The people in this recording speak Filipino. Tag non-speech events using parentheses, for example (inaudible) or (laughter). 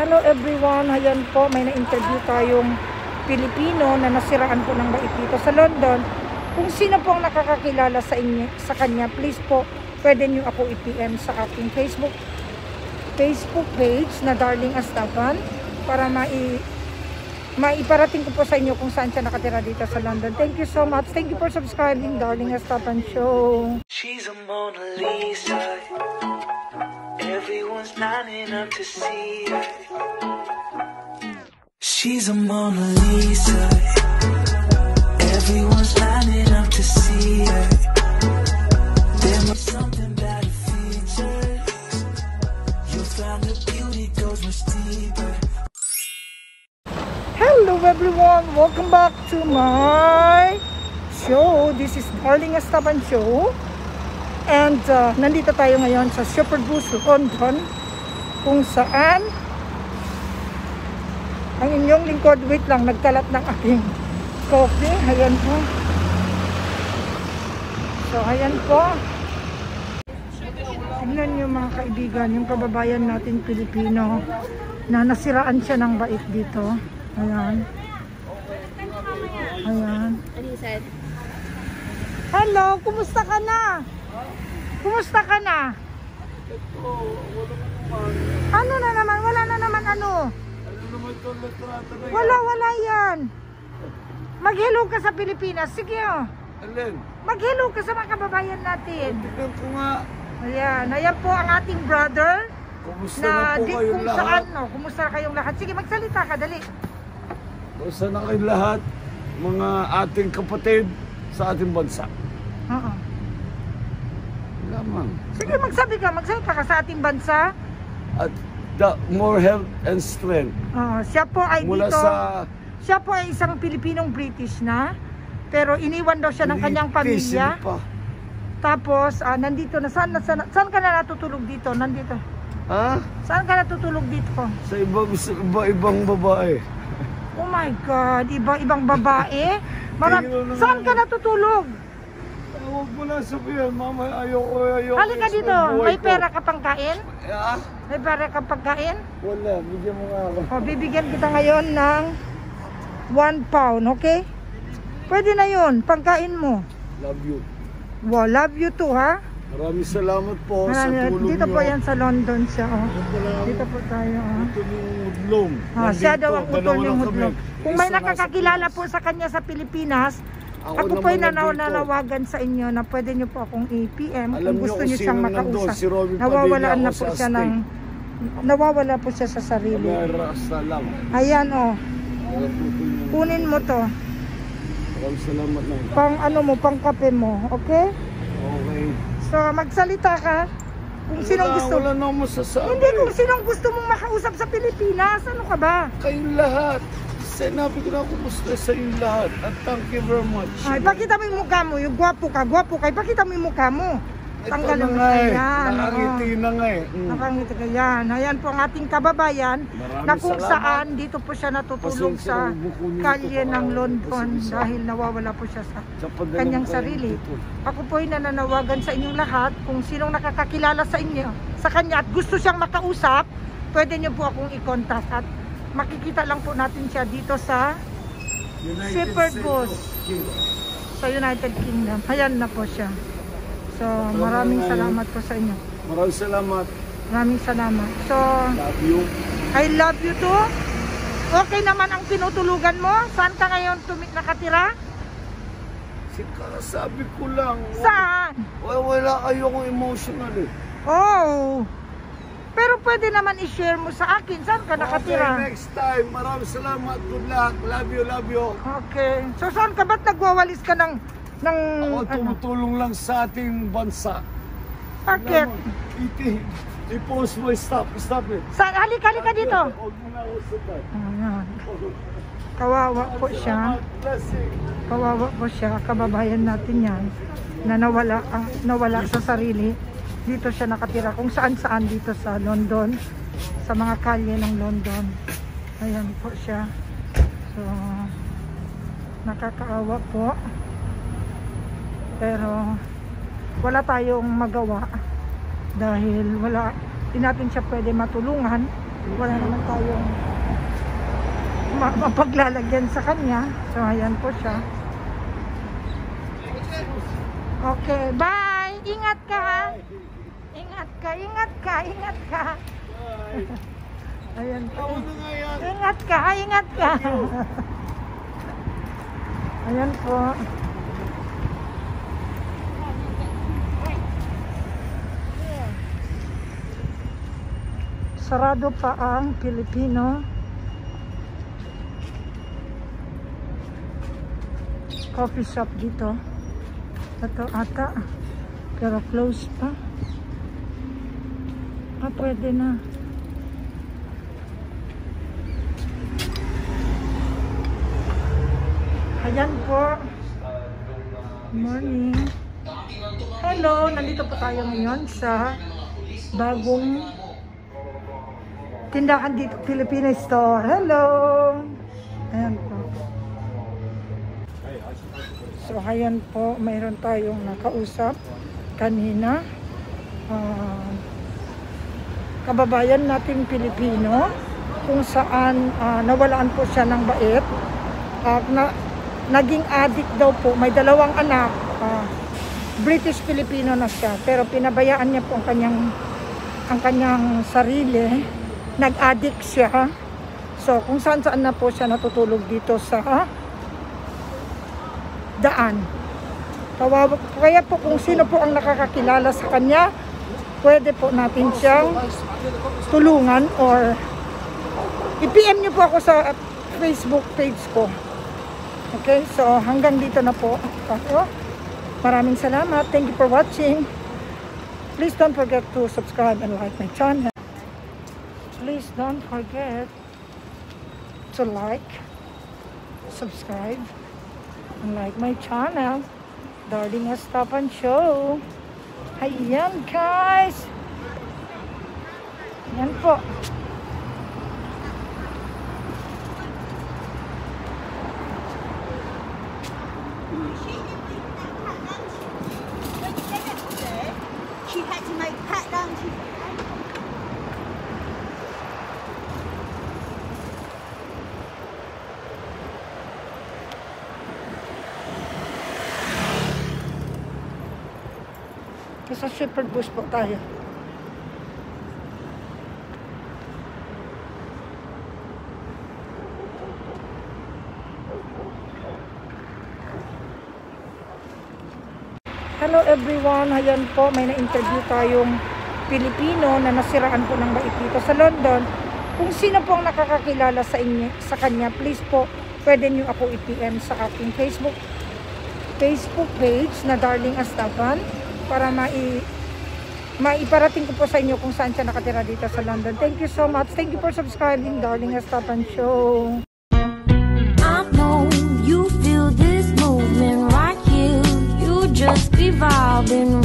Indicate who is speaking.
Speaker 1: Hello everyone, ayan po, may na-interview tayong Pilipino na nasiraan po ng bait sa London. Kung sino po ang nakakakilala sa inyo, sa kanya, please po, pwede niyo ako i-PM sa aking Facebook Facebook page na Darling Astapan para mai maiparating ko po sa inyo kung saan siya nakatira dito sa London. Thank you so much. Thank you for subscribing, Darling Astapan Show.
Speaker 2: She's a Mona Lisa. Up to see. She's a Mona Lisa. Everyone's lining up to see her. There something about her features. You'll her beauty goes much deeper.
Speaker 1: Hello everyone! Welcome back to my show. This is Darling Estaban Show. And uh, nandito tayo ngayon sa Super Boost London kung saan ang inyong lingkod, wait lang, nagkalat ng aking coffee. Ayan po. So, ayan po. Tingnan niyo mga kaibigan, yung kababayan natin Pilipino na nasiraan siya ng bait dito. Ayan. Ayan.
Speaker 3: Said,
Speaker 1: Hello, kumusta ka na? Kumusta ka na? Ano na naman? Wala na naman ano? Wala, wala yan. Mag-hello ka sa Pilipinas. Sige oh.
Speaker 4: Alin?
Speaker 1: Mag-hello ka sa mga kababayan natin.
Speaker 4: Tignan ko nga.
Speaker 1: Ayan. Ayan po ang ating brother.
Speaker 4: Kumusta na,
Speaker 1: Na
Speaker 4: po
Speaker 1: di,
Speaker 4: kayong
Speaker 1: kung
Speaker 4: lahat?
Speaker 1: saan, no? Kumusta kayong lahat? Sige, magsalita ka, dali.
Speaker 4: Kumusta na kayong lahat? Mga ating kapatid sa ating bansa.
Speaker 1: Oo.
Speaker 4: Lamang.
Speaker 1: Sige, magsabi ka. Magsalita ka sa ating bansa.
Speaker 4: At the more health and strength.
Speaker 1: Oo. Siya po ay
Speaker 4: Mula
Speaker 1: dito.
Speaker 4: sa
Speaker 1: Siya po ay isang Pilipinong British na. Pero iniwan daw siya ng kanyang
Speaker 4: Philippines,
Speaker 1: pamilya.
Speaker 4: pa?
Speaker 1: Tapos, ah, nandito na. Saan, saan, saan ka na natutulog dito? Nandito.
Speaker 4: Ha?
Speaker 1: Saan ka natutulog dito?
Speaker 4: Sa iba, sa iba ibang babae.
Speaker 1: Oh my God. Iba-ibang babae. (laughs) Marami. Saan ka natutulog?
Speaker 4: Huwag mo na sabihin, mama, ayoko, ayoko.
Speaker 1: Halika
Speaker 4: Sa
Speaker 1: dito. May pera ka pang kain?
Speaker 4: Ah?
Speaker 1: May pera ka pang kain?
Speaker 4: Wala, bigyan mo nga ako.
Speaker 1: O, bibigyan kita ngayon ng 1 pound, okay? Pwede na yun. Pangkain mo.
Speaker 4: Love you.
Speaker 1: Wow, love you too, ha?
Speaker 4: Maraming salamat po sa
Speaker 1: Marami-
Speaker 4: tulong
Speaker 1: dito po
Speaker 4: niyo.
Speaker 1: yan sa London siya, oh. Dito po tayo, oh.
Speaker 4: Ito yung udlong.
Speaker 1: Ah, siya daw ang utol
Speaker 4: dalawa
Speaker 1: ng
Speaker 4: lang
Speaker 1: hudlong.
Speaker 4: kami.
Speaker 1: Kung may nakakakilala po sa kanya sa Pilipinas,
Speaker 4: Ako
Speaker 1: ako, po ay nanaw nanawagan sa inyo na pwede nyo po akong i-PM kung gusto nyo siyang makausap.
Speaker 4: si
Speaker 1: Nawawalaan na po siya ng nawawala po siya sa sarili. Ayan oh, kunin mo to.
Speaker 4: Salamat na.
Speaker 1: Pang ano mo, pang kape mo, okay?
Speaker 4: Okay.
Speaker 1: So magsalita ka kung sinong gusto.
Speaker 4: Wala na akong masasabi.
Speaker 1: Hindi kung sinong gusto mong makausap sa Pilipinas. Ano ka ba?
Speaker 4: Kayong lahat. Sinabi ko na kumusta sa inyo lahat. At thank you very much.
Speaker 1: Ay, pakita mo yung mukha mo. Yung gwapo ka, gwapo ka. Pakita mo yung mukha mo.
Speaker 4: Ito
Speaker 1: Tanggalin
Speaker 4: na
Speaker 1: mo
Speaker 4: nga eh.
Speaker 1: yan.
Speaker 4: Nakangiti na nga eh. Mm.
Speaker 1: Nakangiti ka yan. Ayan po ang ating kababayan
Speaker 4: Maraming
Speaker 1: na kung
Speaker 4: salamat.
Speaker 1: saan dito po siya natutulog sa kalye ng
Speaker 4: ah,
Speaker 1: London dahil nawawala po siya sa
Speaker 4: Sa
Speaker 1: kanyang sarili.
Speaker 4: dito.
Speaker 1: Ako po ay nananawagan sa inyong lahat kung sinong nakakakilala sa inyo, sa kanya at gusto siyang makausap, pwede niyo po akong i-contact at makikita lang po natin siya dito sa
Speaker 4: United
Speaker 1: Shepherd
Speaker 4: States
Speaker 1: Bus.
Speaker 4: of Kingdom.
Speaker 1: sa United Kingdom. Ayan na po siya. So, maraming salamat po sa inyo.
Speaker 4: Maraming salamat.
Speaker 1: Maraming salamat. So,
Speaker 4: Love you.
Speaker 1: I love you too. Okay naman ang tinutulugan mo? Saan ka ngayon tumi- nakatira?
Speaker 4: Sabi ko lang.
Speaker 1: Saan?
Speaker 4: Wala, wala kayo akong emotional eh.
Speaker 1: Oh. Pero pwede naman i-share mo sa akin. Saan ka nakatira?
Speaker 4: Okay, next time. Maraming salamat. Good luck. Love you, love you.
Speaker 1: Okay. So saan ka? Ba't nagwawalis ka ng... ng
Speaker 4: Ako
Speaker 1: ano?
Speaker 4: tumutulong lang sa ating bansa.
Speaker 1: Bakit?
Speaker 4: Iti, i-post mo, stop, stop it.
Speaker 1: Sa, halika, halika dito.
Speaker 4: Huwag mo na ako sabay.
Speaker 1: Ayan. Kawawa po siya. Kawawa po siya. Kababayan natin yan. Na nawala, ah, nawala sa sarili. Dito siya nakatira. Kung saan saan dito sa London. Sa mga kalye ng London. Ayan po siya. So, nakakaawa po. Pero, wala tayong magawa. Dahil wala, di natin siya pwede matulungan wala naman tayong ma- mapaglalagyan sa kanya. So, ayan po siya. Okay, bye! Ingat ka ha! Ingat ka, ingat ka, ingat ka! Ayan
Speaker 4: yan.
Speaker 1: Ingat ka, ingat ka! Ayan po. Sarado pa ang Pilipino coffee shop dito. Ito ata. Pero close pa. Ah, pwede na. Ayan po. Morning. Hello, nandito po tayo ngayon sa bagong tindahan dito, Filipino store. Hello! Ayan po. So, ayan po, mayroon tayong nakausap kanina. Ah, kababayan nating Pilipino kung saan ah, nawalaan po siya ng bait. At na, naging addict daw po, may dalawang anak. ah, British Filipino na siya, pero pinabayaan niya po ang kanyang ang kanyang sarili. Nag-addict siya. So, kung saan saan na po siya natutulog dito sa daan. Kawawa, kaya po kung sino po ang nakakakilala sa kanya, pwede po natin siyang tulungan or i-PM niyo po ako sa Facebook page ko. Okay, so hanggang dito na po ako. Maraming salamat. Thank you for watching. Please don't forget to subscribe and like my channel. Please don't forget to like, subscribe, and like my channel. Darling Estapan Show. Ayan guys. Yan po. Sa Shepherd Bush po tayo. Hello everyone, ayan po, may na-interview tayong Pilipino na nasiraan po ng bait dito sa London. Kung sino po ang nakakakilala sa inyo, sa kanya, please po, pwede niyo ako i-PM sa aking Facebook Facebook page na Darling Astapan para mai maiparating ko po sa inyo kung saan siya nakatira dito sa London. Thank you so much. Thank you for subscribing, darling. A stop and show.
Speaker 5: I know you feel this movement right here. You just evolving